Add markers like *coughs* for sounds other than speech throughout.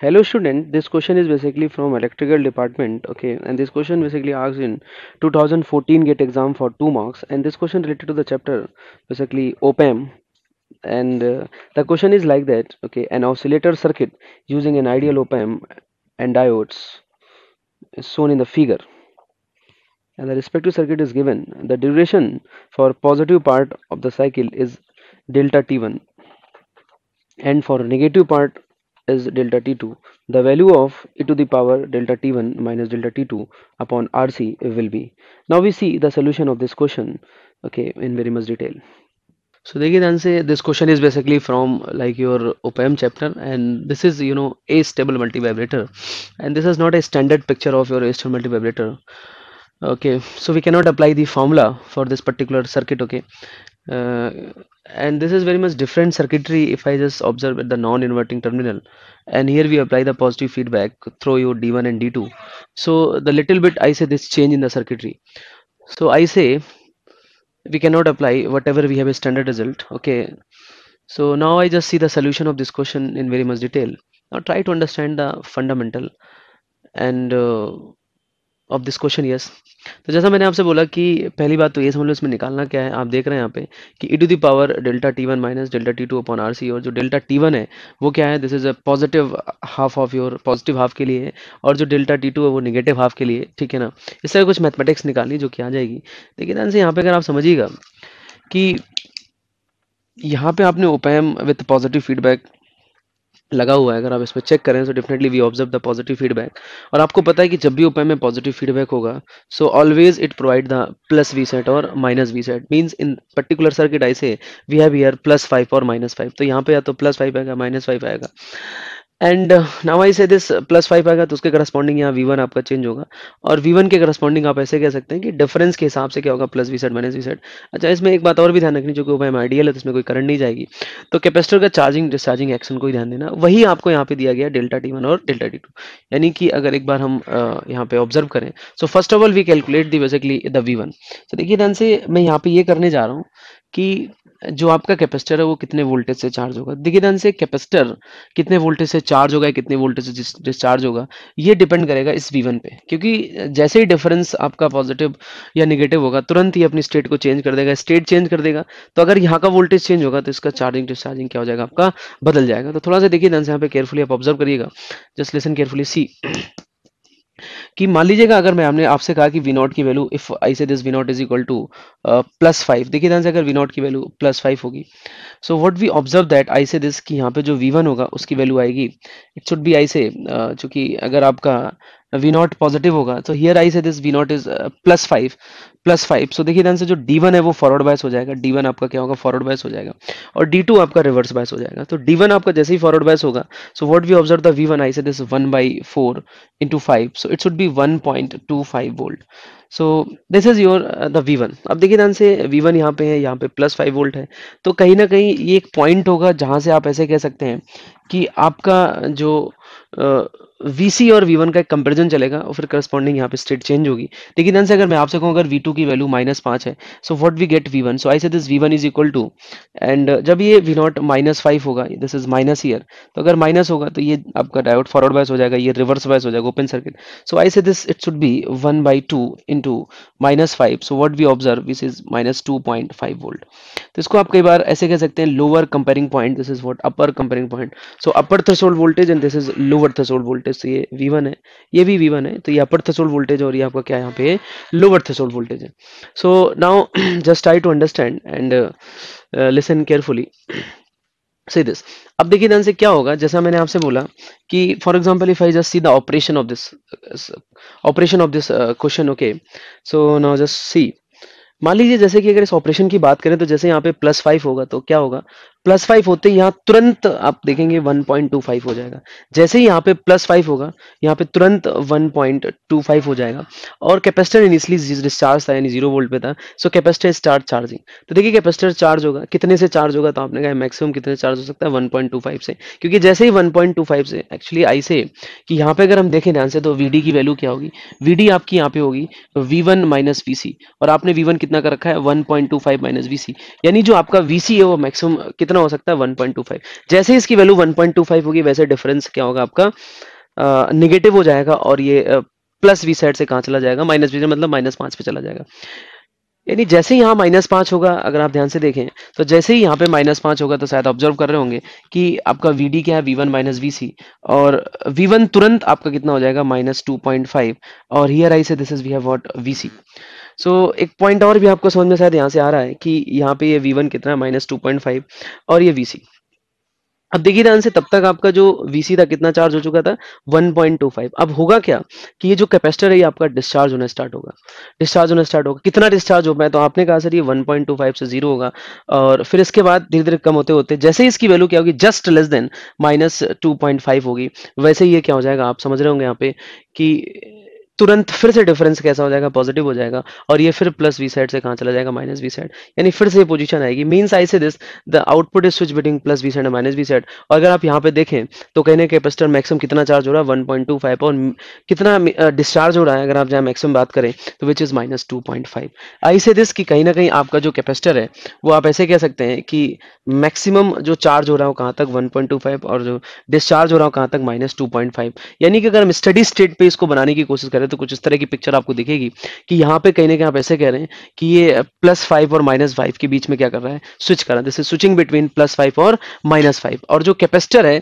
hello student. This question is basically from electrical department okay? And this question basically asks in 2014 gate exam for two marks. And this question related to the chapter basically op-amp. And uh, the question is like that okay? An oscillator circuit using an ideal op-amp and diodes is shown in the figure. And the respective circuit is given. The duration for positive part of the cycle is delta t1 and for negative part is delta t2 the value of e to the power delta t1 minus delta t2 upon rc will be. Now we see the solution of this question okay in very much detail. So they can say this question is basically from like your OPM chapter and this is you know a stable multivibrator and this is not a standard picture of your a stable multivibrator okay. So we cannot apply the formula for this particular circuit okay. Uh, and this is very much different circuitry if I just observe at the non-inverting terminal. And here we apply the positive feedback through your D1 and D2 so the little bit I say this change in the circuitry. So I say we cannot apply whatever we have a standard result okay? So now I just see the solution of this question in very much detail. Now try to understand the fundamental. And uh, of this question yes तो जैसा मैंने आपसे बोला कि पहली बात तो ये समझ लो इसमें निकालना क्या है, आप देख रहे हैं यहाँ पे कि E two the power delta T one minus delta T two upon R C और जो डेल्टा टी वन है, वो क्या है? This is a positive half of your positive half के लिए और जो डेल्टा टी टू है, वो निगेटिव हाफ़ के लिए ठीक है ना? इस तरह कुछ मैथमेटिक्स निकालनी जो कि आ जाएगी। देखिए ध्यान से यहाँ पे अगर आप समझिएगा कि यहाँ पे आपने ओपैम विथ पॉजिटिव फीडबैक लगा हुआ है। अगर आप इस पर चेक करें तो definitely we observe the positive feedback और आपको पता है कि जब भी ओपे में पॉजिटिव फीडबैक होगा so always it provide the plus V sat और minus V sat means in particular circuit I say we have here plus five और माइनस फाइव तो यहाँ पे या तो प्लस फाइव आएगा माइनस फाइव आएगा। And now I say this plus five आएगा तो उसके करस्पॉन्डिंग यहाँ वी वन आपका चेंज होगा। और वी वन के करस्पॉन्डिंग आप ऐसे कह सकते हैं कि डिफरेंस के हिसाब से क्या होगा? Plus V sat minus V sat अच्छा इसमें एक बात और भी ध्यान रखनी, जो कि आइडियल है तो इसमें कोई करंट नहीं जाएगी। तो कैपेसिटर का चार्जिंग डिस्चार्जिंग एक्शन को ही ध्यान देना। वही आपको यहाँ पे दिया गया डेल्टा टी वन और डेल्टा टी टू यानी कि अगर एक बार हम यहाँ पे ऑब्ज़र्व करें so first of all we calculate the basically the V one तो देखिए ध्यान से मैं यहाँ पे ये करने जा रहा हूँ कि जो आपका कैपेसिटर है, वो कितने वोल्टेज से चार्ज होगा? देखिए ध्यान से कैपेसिटर कितने वोल्टेज से चार्ज होगा, कितने वोल्टेज से डिस्चार्ज होगा, ये डिपेंड करेगा इस वी पे। क्योंकि जैसे ही डिफरेंस आपका पॉजिटिव या निगेटिव होगा, तुरंत ही अपनी स्टेट को चेंज कर देगा। स्टेट चेंज कर देगा तो अगर यहाँ का वोल्टेज चेंज होगा तो इसका चार्जिंग डिस्चार्जिंग क्या हो जाएगा? आपका बदल जाएगा। तो थोड़ा सा देखिए ध्यान से यहाँ पे केयरफुली आप ऑब्ज़र्व करिएगा। जस्ट लिसन केयरफुली सी कि मान लीजिएगा, अगर मैं, हमने आपसे कहा कि वी नॉट की value if I say this V naught is equal to plus five देखिए ध्यान से अगर वी नॉट की वैल्यू प्लस फाइव होगी so what we observe that I say this कि यहाँ पे जो वी वन होगा, उसकी वैल्यू आएगी इट शुड बी आई से चूँकि अगर आपका वी नॉट पॉजिटिव होगा तो here I say this V naught is plus five plus five so देखिए ध्यान से जो डी वन है वो फॉरवर्ड बायस हो जाएगा। डी वन आपका क्या होगा? फॉरवर्ड बायस हो जाएगा। और डी टू आपका रिवर्स बायस हो जाएगा। तो डी वन आपका जैसे ही फॉरवर्ड बायस होगा so what we observe the V one I say this one by four into five so it should be one point two five volt so this is your the V अब देखिए ध्यान से we one यहाँ पे है यहाँ पे plus five volt है। तो कहीं ना कहीं ये एक पॉइंट होगा जहाँ से आप ऐसे कह सकते हैं कि आपका जो uh, वीसी और वी का एक कंपेरिजन चलेगा और फिर करस्पॉन्डिंग यहाँ पे स्टेट चेंज होगी। लेकिन से अगर मैं आपसे कहूँ, अगर वी की वैल्यू माइनस पाँच है so what we get V so I say this V is equal to and जब ये वी नॉट माइनस फाइव होगा दिस इज़ माइनस ईयर तो अगर माइनस होगा तो ये आपका डायोड फॉरवर्ड बायस हो जाएगा, ये रिवर्स बायस हो जाएगा open circuit so I say this it should be one by two into minus five so what we observe this is minus two point five volt तो इसको आप कई बार ऐसे कह सकते हैं lower comparing point this is what upper comparing point so upper threshold voltage and this is lower threshold voltage तो ये वी वन है। ये भी वी वन है तो ये अपर थ्रेशोल्ड वोल्टेज और ये आपका क्या यहाँ पे? लोअर थ्रेशोल्ड वोल्टेज है। So now just try to understand and listen carefully see this अब देखिए ध्यान से क्या होगा, जैसा मैंने आपसे बोला कि for example if I just see the operation of this operation of this question okay so now just see मान लीजिए जैसे कि अगर इस ऑपरेशन की बात करें तो जैसे यहाँ पे प्लस फाइव होगा तो क्या होगा? प्लस फाइव होते ही यहाँ तुरंत आप देखेंगे वन पॉइंट टू फाइव हो जाएगा। जैसे ही यहाँ पे प्लस फाइव होगा, यहाँ पे तुरंत वन पॉइंट टू फाइव हो जाएगा। और कैपेसिटर इनिशली डिस्चार्ज था, यानी ज़ीरो वोल्ट पे था सो कैपेसिटर स्टार्ट चार्जिंग तो देखिए कैपेसिटर चार्ज होगा, कितने से चार्ज होगा तो आपने कहा मैक्सिमम कितने चार्ज हो सकता है? वन पॉइंट टू फाइव से। क्योंकि जैसे ही वन पॉइंट टू फाइव से एक्चुअली आई से कि यहाँ पे अगर हम देखें ध्यान से तो वीडी की वैल्यू क्या होगी? वीडी आपकी यहाँ पे होगी वी वन माइनस और आपने वी कितना कर रखा है? One point two five minus यानी जो आपका VC है वो मैक्सिमम कितना हो सकता है? 1.25 जैसे इसकी वैल्यू 1.25 होगी, वैसे डिफरेंस क्या होगा आपका? निगेटिव हो जाएगा और ये प्लस वी साइड से कहाँ चला जाएगा? माइनस वी मतलब माइनस पाँच पे चला जाएगा। यानी जैसे यहाँ माइनस पाँच होगा, अगर आप ध्यान से देखें तो जैसे ही यहाँ पे माइनस पाँच होगा तो शायद ऑब्ज़र्व कर रहे होंगे कि आपका वी डी क्या है? V one minus V C और वी वन तुरंत आपका कितना हो जाएगा? माइनस टू पॉइंट फाइव और here I say this is we have what we see so so, एक पॉइंट और भी आपको समझ में शायद यहाँ से आ रहा है कि यहाँ पे ये वी वन कितना है? माइनस टू पॉइंट फाइव और ये सी अब देखिए ध्यान से तब तक आपका जो वीसी था कितना चार्ज हो चुका था? 1.25 अब होगा क्या कि ये जो कैपेसिटर है ये आपका डिस्चार्ज होना स्टार्ट होगा। डिस्चार्ज होना स्टार्ट होगा। कितना डिस्चार्ज हो पाए तो आपने कहा सर ये 1.25 से ज़ीरो होगा। और फिर इसके बाद धीरे धीरे कम होते होते जैसे ही इसकी वैल्यू क्या होगी? जस्ट लेस देन माइनस होगी। वैसे ये क्या हो जाएगा? आप समझ रहे होंगे यहाँ पे कि तुरंत फिर से डिफरेंस कैसा हो जाएगा? पॉजिटिव हो जाएगा। और ये फिर प्लस वी साइड से कहाँ चला जाएगा? माइनस वी साइड यानी फिर से ये पोजीशन आएगी। Means I say this the output is switch between plus V side minus V side और अगर आप यहाँ पे देखें तो कहने कैपेसिटर मैक्सिमम कितना चार्ज हो रहा है? वन पॉइंट टू फाइव और कितना डिस्चार्ज हो रहा है? अगर आप जहाँ मैक्सिमम बात करें तो which is minus two point five I say this कि कहीं ना कहीं आपका जो कैपेसिटर है, वो आप ऐसे कह सकते हैं कि मैक्सिमम जो चार्ज हो रहा हो कहाँ तक? 1.25 और जो डिस्चार्ज हो रहा हो कहाँ तक? माइनस टू पॉइंट फाइव यानी कि अगर हम स्टडी स्टेट पे इसको बनाने की कोशिश करें तो कुछ इस तरह की पिक्चर आपको दिखेगी कि यहाँ पे कहीं ना कहीं आप ऐसे कह रहे हैं कि ये प्लस फाइव और माइनस फाइव के बीच में क्या कर रहा है? स्विच कर रहा है। जैसे स्विचिंग बिटवीन प्लस फाइव और माइनस फाइव और जो कैपेसिटर है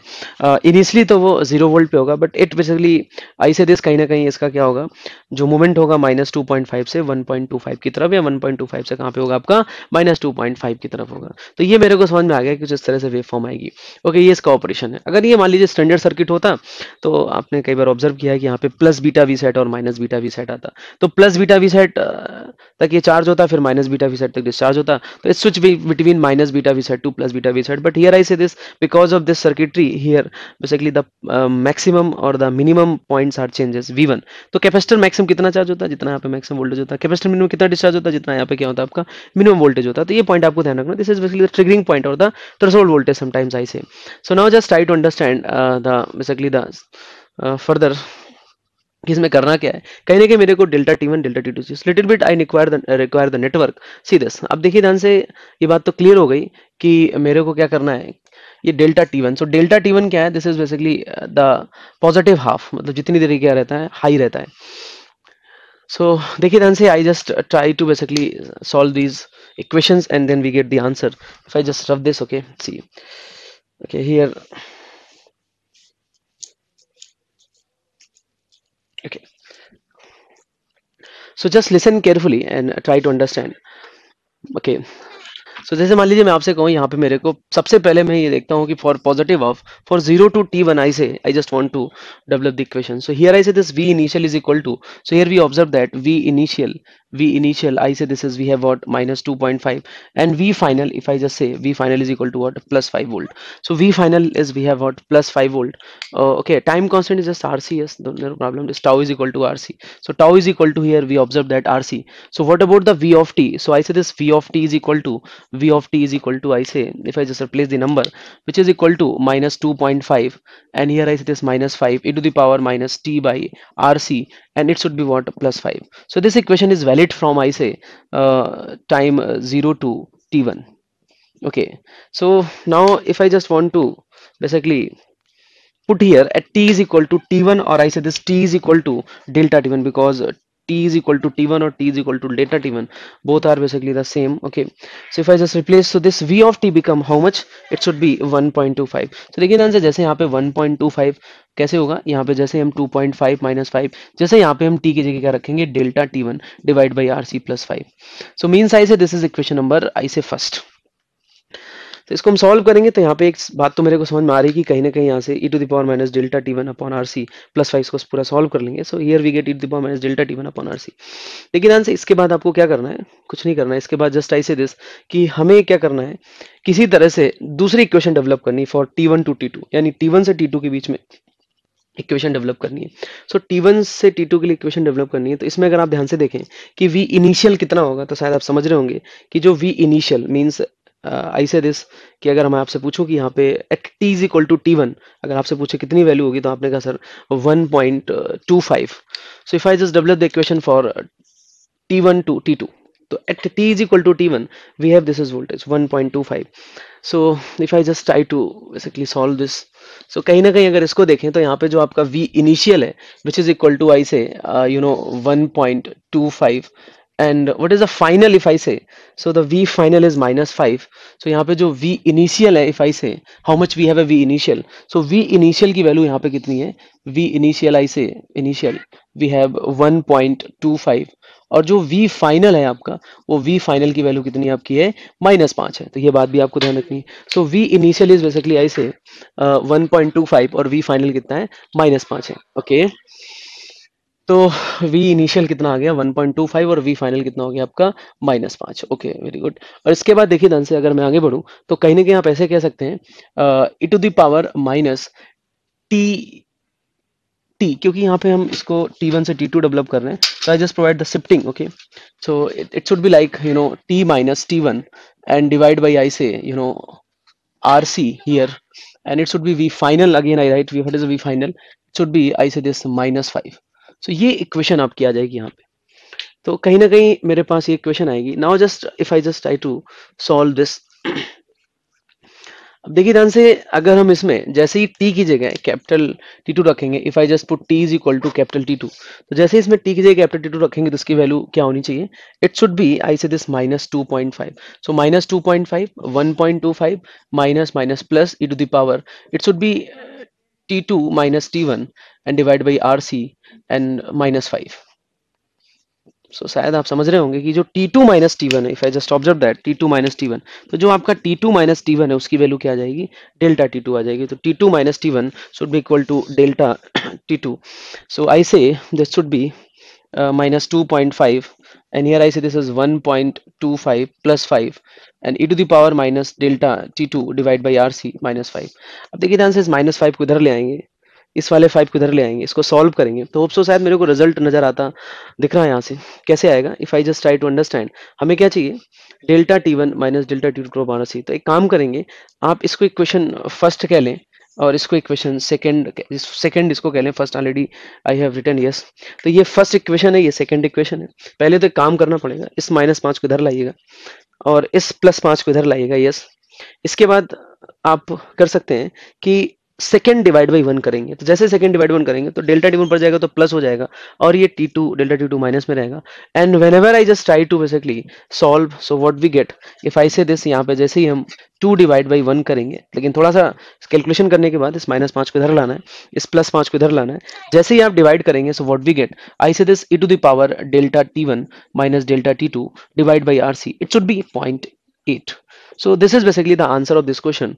इनिशियली तो वो ज़ीरो वोल्ट पे होगा but it basically I say this कहीं ना कहीं इसका क्या होगा? जो मूवमेंट होगा माइनस टू पॉइंट फाइव से वन पॉइंट टू फाइव की तरफ़ या वन पॉइंट टू फाइव से कहाँ पे होगा आपका? माइनस टू पॉइंट फाइव की तरफ़ होगा। तो ये मेरे को समझ में आ गया कि जिस तरह से वेव फॉर्म आएगी। ओके ये इसका ऑपरेशन है। अगर ये मान लीजिए स्टैंडर्ड सर्किट होता तो आपने कई बार ऑब्ज़र्व किया है कि यहाँ पे प्लस बीटा वी सेट और माइनस बीटा वी सेट आता। तो प्लस बीटा वी सेट तक ये चार्ज होता, फिर माइनस बीटा वी सेट तक डिस्चार्ज होता। तो switch between minus beta V sat to plus beta V sat but here I say this because of this circuitry here basically the maximum और the minimum points are changes V तो capacitor maximum कितना charge होता है? जितना यहाँ पे maximum voltage होता है। कैपेसिटर मिनिमम कितना डिस्चार्ज होता है? जितना यहाँ पे क्या होता है आपका? मिनिमम वोल्टेज होता है। तो ये पॉइंट आपको ध्यान रखना। This is basically the triggering point और the I say. So now just try to understand uh, the basically the uh, further कि इसमें करना क्या है। कहीं ना कहीं मेरे को delta T one delta T two little bit I require require the network see this अब देखिए ध्यान से ये बात तो क्लियर हो गई कि मेरे को क्या करना है। ये delta T one so delta T one क्या है? This is basically the positive half मतलब जितनी देरी क्या रहता है? हाई रहता है। सो so they can say i just try to basically solve these equations and then we get the answer. If i just rub this okay see. Okay here. Okay. So just listen carefully and try to understand. Okay. So so, जैसे मान लीजिए मैं आपसे कहूँ यहाँ पे मेरे को सबसे पहले मैं ये देखता हूँ कि for positive of for zero to T one I say I just want to develop the equation so here I say this V initial is equal to so here we observe that V initial v initial i say this is we have what minus 2.5 and v final if i just say v final is equal to what? Plus 5 volt. So v final is we have what plus 5 volt. Uh, okay time constant is just rc yes no problem. This tau is equal to rc so tau is equal to here we observe that rc so what about the v of t? So i say this v of t is equal to v of t is equal to i say if i just replace the number which is equal to minus 2.5 and here i say this minus 5 e to the power minus t by rc and it should be what plus 5 so this equation is valid from i say uh, time uh, 0 to t1 okay. So now if i just want to basically put here at t is equal to t1 or i say this t is equal to delta t1 because t is equal to t1 or t is equal to delta t1 both are basically the same okay so if i just replace so this v of t become how much it should be 1.25 so ध्यान से जैसे यहाँ पे 1.25 कैसे होगा यहाँ पे जैसे हम 2.5 पॉइंट फाइव माइनस फाइव जैसे यहाँ पे हम t रखेंगे delta T one divide by R C plus five so mean size है this is equation number I say first तो इसको हम सॉल्व करेंगे तो यहाँ पे एक बात तो मेरे को समझ में आ रही कि कहीं ना कहीं यहाँ से e to the power minus delta T one upon R C plus five इसको पूरा सॉल्व कर लेंगे। So here we get e to the power minus delta T one upon R C लेकिन से इसके बाद आपको क्या करना है? कुछ नहीं करना है। इसके बाद जस्ट आई से दिस कि हमें क्या करना है? किसी तरह से दूसरी इक्वेशन डेवलप करनी for T one to T two यानी टी वन से टी टू के बीच में इक्वेशन डेवलप करनी है। सो टी वन से टी टू के लिए इक्वेशन डेवलप करनी है तो इसमें अगर आप ध्यान से देखें कि वी इनिशियल कितना होगा तो शायद आप समझ रहे होंगे कि जो V initial means I say this कि अगर मैं आपसे पूछूँ कि यहाँ पे at T is equal to T one अगर आपसे पूछे कितनी वैल्यू होगी तो आपने कहा sir one point two five so if I just develop the equation for T one to T two तो at t is equal to t1 we have this is voltage 1.25 so if I just try to basically solve this so कहीं ना कहीं अगर इसको देखें तो यहाँ पे जो आपका v इनिशियल है which is equal to I say you know 1.25 and what is the final if I say so the V final is minus 5 so यहाँ पे जो V initial है if I say how much we have a V initial so V initial की value यहाँ पे कितनी है V initial I say initial we have 1.25 और जो V final है आपका वो V final की वैल्यू कितनी आपकी है माइनस पाँच है तो ये बात भी आपको ध्यान रखनी है सो so, V initial is basically I say uh, 1.25 और V final कितना है माइनस पाँच है ओके okay? तो v इनिशियल कितना आ गया? 1.25 और v फाइनल कितना हो गया आपका? माइनस पाँच। ओके वेरी गुड और इसके बाद देखिए धन से अगर मैं आगे बढ़ू तो कहीं ना कहीं आप ऐसे कह सकते हैं e to the power minus T T क्योंकि यहाँ पे हम इसको T1 से T2 डेवलप कर रहे हैं। तो I just provide the shifting okay so it should be like you know T minus T1 and divide by I say you know R C here and it should be V final again I write V final should be I say this minus five so, ये equation आपकी आ जाएगी यहाँ पे। तो कहीं ना कहीं मेरे पास ये इक्वेशन आएगी। Now just if I just try to solve this अब देखिए ध्यान से अगर हम इसमें जैसे ही टी की जगह कैपिटल टी टू रखेंगे if I just put T is equal to capital T two तो जैसे ही इसमें टी की जगह कैपिटल टी टू रखेंगे तो इसकी वैल्यू क्या होनी चाहिए? It should be I say this minus two point five so minus two point five one point two five minus minus plus e to the power it should be T two minus T one and divide by R C and minus five so so, शायद आप समझ रहे होंगे कि जो T2 minus T है if I just observe that T2 minus T तो जो आपका T2 माइनस टी है उसकी वैल्यू क्या आ जाएगी? डेल्टा T2 आ जाएगी। तो T2 minus T one should be equal to delta T2 so I say this should be minus 2.5 *coughs* and here I say this is 1.25 plus 5 and e to the power minus delta t2 divided by rc minus 5 अब देखिए ध्यान से इस minus five को इधर ले आएँगे, इस वाले फाइव को इधर ले आएँगे, इसको सॉल्व करेंगे। तो होप सो शायद मेरे को रिज़ल्ट नज़र आता, दिख रहा है यहाँ से। कैसे आएगा? If I just try to understand हमें क्या चाहिए? Delta T one minus delta T two see तो एक काम करेंगे, आप इसको इक्वेशन फ़र्स्ट कह लें और इसको इक्वेशन सेकंड सेकंड इसको कह लें first already I have written yes तो ये फ़र्स्ट इक्वेशन है, ये सेकंड इक्वेशन है। पहले तो काम करना पड़ेगा, इस माइनस पाँच को इधर लाइएगा और इस प्लस पाँच को इधर लाइएगा यस इसके बाद आप कर सकते हैं कि सेकेंड डिवाइड बाई वन करेंगे। तो जैसे सेकेंड डिवाइड वन करेंगे तो डेल्टा टी वन पर जाएगा तो प्लस हो जाएगा, और ये T two delta T two minus में रहेगा। And whenever I just try to basically solve so what we get if I say this यहाँ पे, जैसे ही हम टू डिवाइड बाई वन करेंगे, लेकिन थोड़ा सा कैलकुलेशन करने के बाद इस माइनस पाँच को इधर लाना है, इस प्लस पाँच को इधर लाना है। जैसे ही आप डिवाइड करेंगे so what we get I say this e to the power delta T one minus delta T two divide by R C it should be point eight so this is basically the answer of this question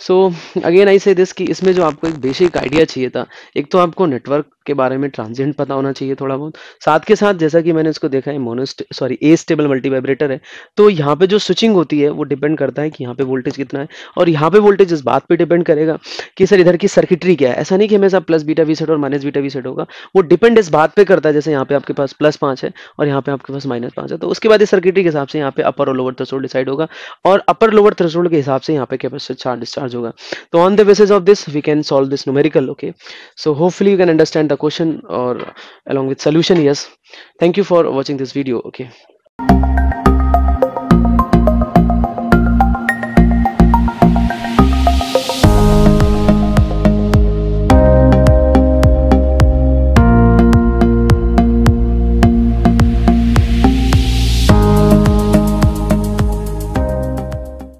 so again I say this कि इसमें जो आपको एक basic idea चाहिए था, एक तो आपको नेटवर्क के बारे में ट्रांजिएंट पता होना चाहिए थोड़ा बहुत। साथ के साथ जैसा कि मैंने इसको देखा है मोनोस्ट सॉरी ए स्टेबल मल्टीवाइब्रेटर है तो यहाँ पे जो स्विचिंग होती है, वो डिपेंड करता है कि यहाँ पे वोल्टेज कितना है, और यहाँ पे वोल्टेज इस बात पे डिपेंड करेगा कि सर इधर की सर्किटरी क्या है। ऐसा नहीं कि हमेशा प्लस बीटा वी सेट और माइनस बीटा वी सेट होगा, वो डिपेंड इस बात पे करता है, जैसे यहाँ पे आपके पास प्लस पाँच है और यहाँ पे आपके पास माइनस पाँच है तो उसके बाद इस सर्किटरी के हिसाब से यहाँ पे अपर और लोअर थ्रेशोल्ड डिसाइड होगा, और अपर लोअर थ्रेशोल्ड के हिसाब से यहाँ पे कैपेसिटर चार्ज डिस्चार्ज होगा। तो on the basis of this we can solve this numerical okay so hopefully you can understand the question or along with solution yes. Thank you for watching this video okay.